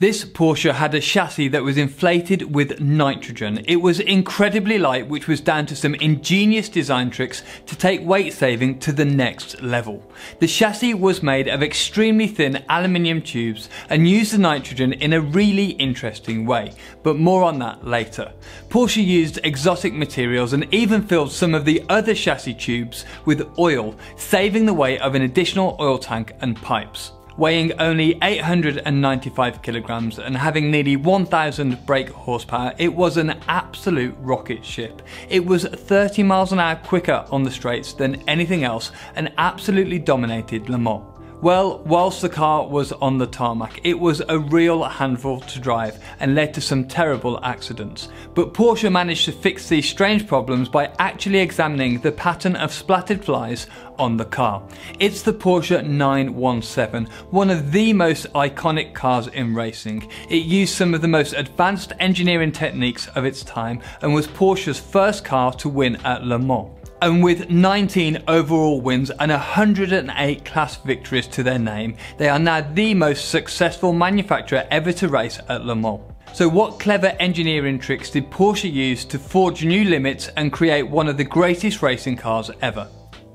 This Porsche had a chassis that was inflated with nitrogen. It was incredibly light, which was down to some ingenious design tricks to take weight saving to the next level. The chassis was made of extremely thin aluminium tubes and used the nitrogen in a really interesting way, but more on that later. Porsche used exotic materials and even filled some of the other chassis tubes with oil, saving the weight of an additional oil tank and pipes weighing only 895 kilograms and having nearly 1000 brake horsepower, it was an absolute rocket ship. It was 30 miles an hour quicker on the straights than anything else and absolutely dominated Le Mans. Well, whilst the car was on the tarmac, it was a real handful to drive and led to some terrible accidents. But Porsche managed to fix these strange problems by actually examining the pattern of splattered flies on the car. It's the Porsche 917, one of the most iconic cars in racing. It used some of the most advanced engineering techniques of its time and was Porsche's first car to win at Le Mans and with 19 overall wins and 108 class victories to their name, they are now the most successful manufacturer ever to race at Le Mans. So what clever engineering tricks did Porsche use to forge new limits and create one of the greatest racing cars ever?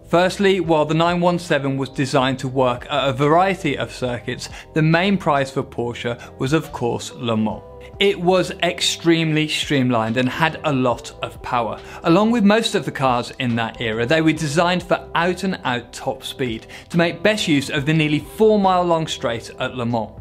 Firstly, while the 917 was designed to work at a variety of circuits, the main prize for Porsche was of course Le Mans. It was extremely streamlined and had a lot of power. Along with most of the cars in that era, they were designed for out and out top speed to make best use of the nearly 4 mile long straight at Le Mans.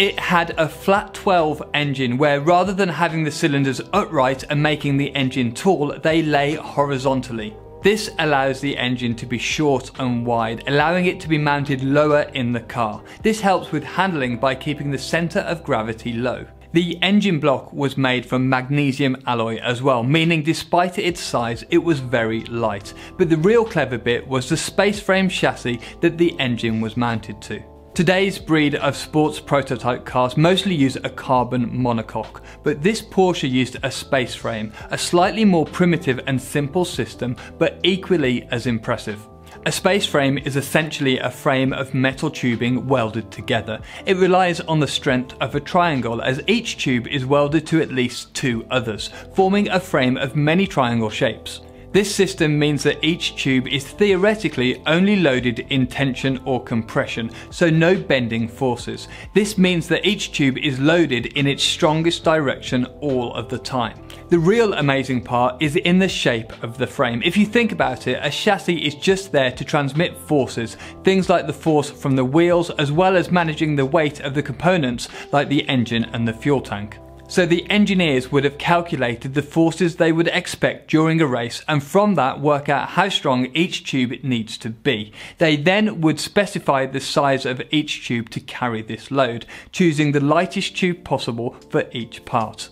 It had a flat 12 engine where rather than having the cylinders upright and making the engine tall, they lay horizontally. This allows the engine to be short and wide, allowing it to be mounted lower in the car. This helps with handling by keeping the centre of gravity low. The engine block was made from magnesium alloy as well, meaning despite its size, it was very light. But the real clever bit was the space frame chassis that the engine was mounted to. Today's breed of sports prototype cars mostly use a carbon monocoque, but this Porsche used a space frame, a slightly more primitive and simple system, but equally as impressive. A space frame is essentially a frame of metal tubing welded together. It relies on the strength of a triangle as each tube is welded to at least two others, forming a frame of many triangle shapes. This system means that each tube is theoretically only loaded in tension or compression, so no bending forces. This means that each tube is loaded in its strongest direction all of the time. The real amazing part is in the shape of the frame. If you think about it, a chassis is just there to transmit forces, things like the force from the wheels as well as managing the weight of the components like the engine and the fuel tank. So the engineers would have calculated the forces they would expect during a race and from that work out how strong each tube needs to be. They then would specify the size of each tube to carry this load, choosing the lightest tube possible for each part.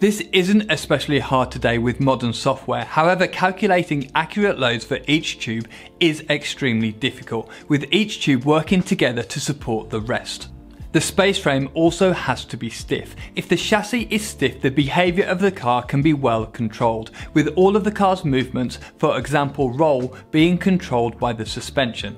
This isn't especially hard today with modern software, however calculating accurate loads for each tube is extremely difficult, with each tube working together to support the rest. The space frame also has to be stiff. If the chassis is stiff, the behaviour of the car can be well controlled, with all of the car's movements, for example roll, being controlled by the suspension.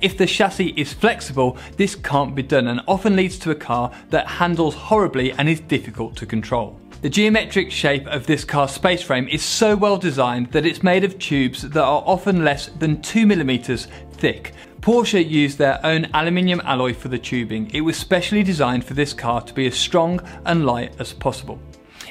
If the chassis is flexible, this can't be done and often leads to a car that handles horribly and is difficult to control. The geometric shape of this car's space frame is so well designed that it's made of tubes that are often less than 2mm thick, Porsche used their own aluminium alloy for the tubing. It was specially designed for this car to be as strong and light as possible.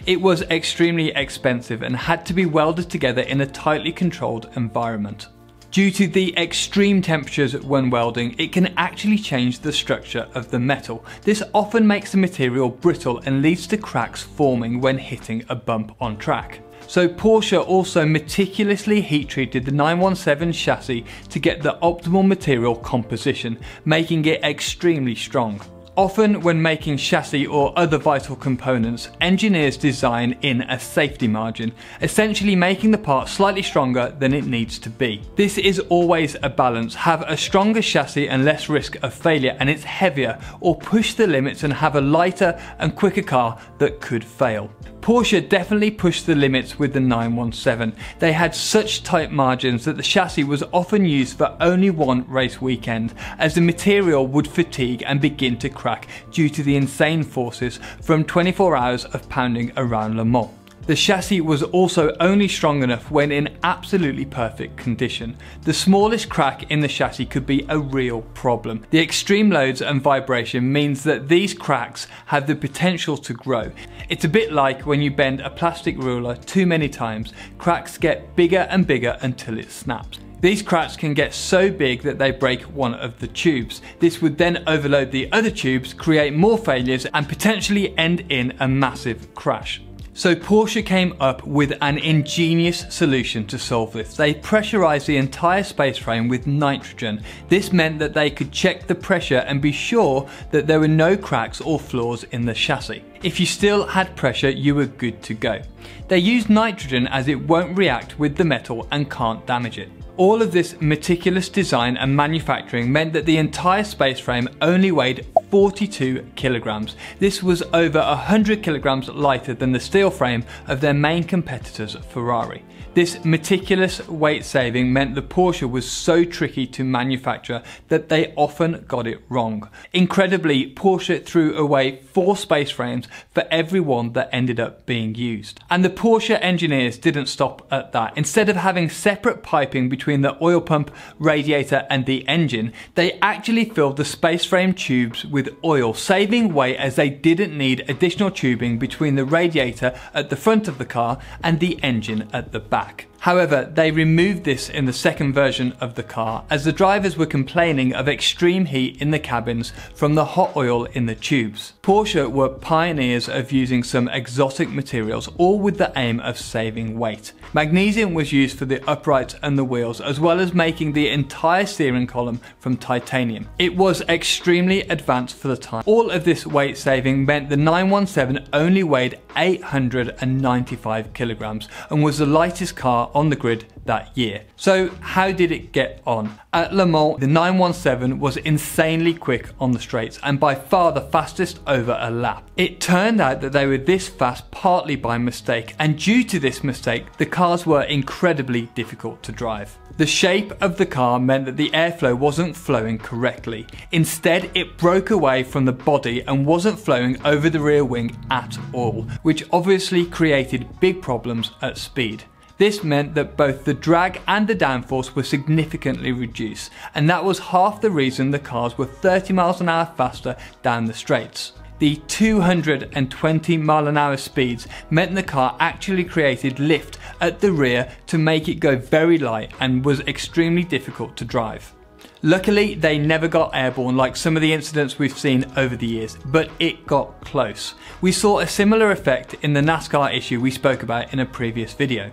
It was extremely expensive and had to be welded together in a tightly controlled environment. Due to the extreme temperatures when welding, it can actually change the structure of the metal. This often makes the material brittle and leads to cracks forming when hitting a bump on track. So Porsche also meticulously heat treated the 917 chassis to get the optimal material composition, making it extremely strong. Often when making chassis or other vital components, engineers design in a safety margin, essentially making the part slightly stronger than it needs to be. This is always a balance, have a stronger chassis and less risk of failure and it's heavier, or push the limits and have a lighter and quicker car that could fail. Porsche definitely pushed the limits with the 917. They had such tight margins that the chassis was often used for only one race weekend, as the material would fatigue and begin to crack crack due to the insane forces from 24 hours of pounding around Le Mans. The chassis was also only strong enough when in absolutely perfect condition. The smallest crack in the chassis could be a real problem. The extreme loads and vibration means that these cracks have the potential to grow. It's a bit like when you bend a plastic ruler too many times, cracks get bigger and bigger until it snaps. These cracks can get so big that they break one of the tubes. This would then overload the other tubes, create more failures and potentially end in a massive crash. So Porsche came up with an ingenious solution to solve this. They pressurized the entire space frame with nitrogen. This meant that they could check the pressure and be sure that there were no cracks or flaws in the chassis. If you still had pressure, you were good to go. They used nitrogen as it won't react with the metal and can't damage it. All of this meticulous design and manufacturing meant that the entire space frame only weighed 42 kilograms. This was over 100 kilograms lighter than the steel frame of their main competitors, Ferrari. This meticulous weight saving meant the Porsche was so tricky to manufacture that they often got it wrong. Incredibly, Porsche threw away four space frames for every one that ended up being used. And the Porsche engineers didn't stop at that. Instead of having separate piping between the oil pump, radiator and the engine, they actually filled the space frame tubes with oil, saving weight as they didn't need additional tubing between the radiator at the front of the car and the engine at the back. However, they removed this in the second version of the car as the drivers were complaining of extreme heat in the cabins from the hot oil in the tubes. Porsche were pioneers of using some exotic materials all with the aim of saving weight. Magnesium was used for the uprights and the wheels as well as making the entire steering column from titanium. It was extremely advanced for the time. All of this weight saving meant the 917 only weighed 895 kilograms and was the lightest car on the grid that year. So how did it get on? At Le Mans, the 917 was insanely quick on the straights and by far the fastest over a lap. It turned out that they were this fast partly by mistake and due to this mistake, the cars were incredibly difficult to drive. The shape of the car meant that the airflow wasn't flowing correctly. Instead, it broke away from the body and wasn't flowing over the rear wing at all, which obviously created big problems at speed. This meant that both the drag and the downforce were significantly reduced, and that was half the reason the cars were 30 miles an hour faster down the straights. The 220 mile an hour speeds meant the car actually created lift at the rear to make it go very light and was extremely difficult to drive. Luckily, they never got airborne like some of the incidents we've seen over the years, but it got close. We saw a similar effect in the NASCAR issue we spoke about in a previous video.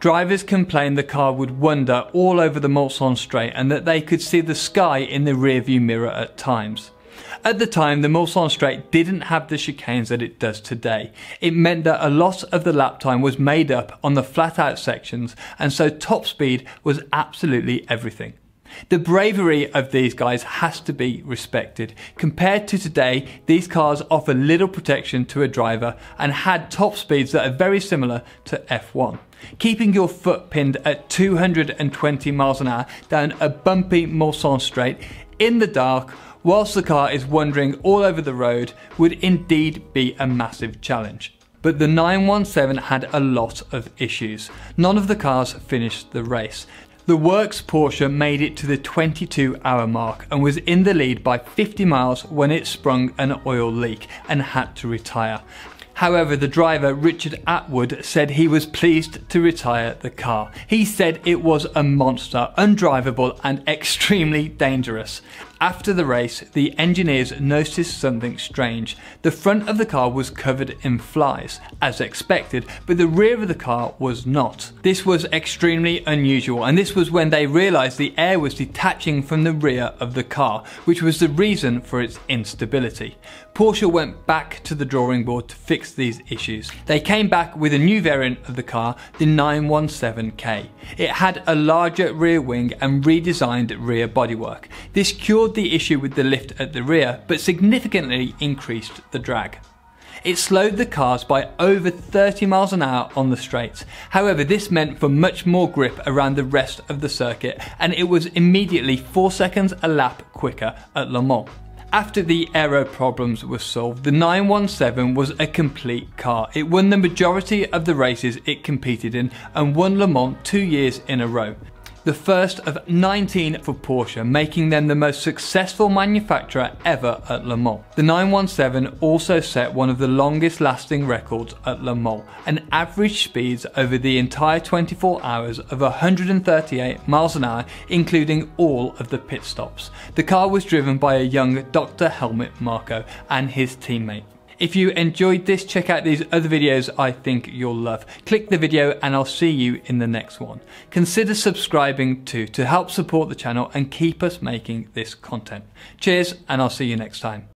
Drivers complained the car would wander all over the Mulsanne Straight and that they could see the sky in the rearview mirror at times. At the time, the Mulsanne Straight didn't have the chicanes that it does today. It meant that a lot of the lap time was made up on the flat out sections, and so top speed was absolutely everything. The bravery of these guys has to be respected. Compared to today, these cars offer little protection to a driver and had top speeds that are very similar to F1. Keeping your foot pinned at 220 miles an hour down a bumpy Mulsanne straight in the dark whilst the car is wandering all over the road would indeed be a massive challenge. But the 917 had a lot of issues. None of the cars finished the race. The works Porsche made it to the 22 hour mark and was in the lead by 50 miles when it sprung an oil leak and had to retire. However, the driver, Richard Attwood, said he was pleased to retire the car. He said it was a monster, undrivable and extremely dangerous. After the race, the engineers noticed something strange. The front of the car was covered in flies, as expected, but the rear of the car was not. This was extremely unusual, and this was when they realized the air was detaching from the rear of the car, which was the reason for its instability. Porsche went back to the drawing board to fix these issues. They came back with a new variant of the car, the 917K. It had a larger rear wing and redesigned rear bodywork. This cured the issue with the lift at the rear, but significantly increased the drag. It slowed the cars by over 30 miles an hour on the straights. However, this meant for much more grip around the rest of the circuit, and it was immediately 4 seconds a lap quicker at Le Mans. After the aero problems were solved, the 917 was a complete car. It won the majority of the races it competed in and won Le Mans two years in a row the first of 19 for Porsche, making them the most successful manufacturer ever at Le Mans. The 917 also set one of the longest lasting records at Le Mans, an average speeds over the entire 24 hours of 138 miles an hour, including all of the pit stops. The car was driven by a young Dr. Helmut Marko and his teammate. If you enjoyed this, check out these other videos I think you'll love. Click the video and I'll see you in the next one. Consider subscribing too to help support the channel and keep us making this content. Cheers and I'll see you next time.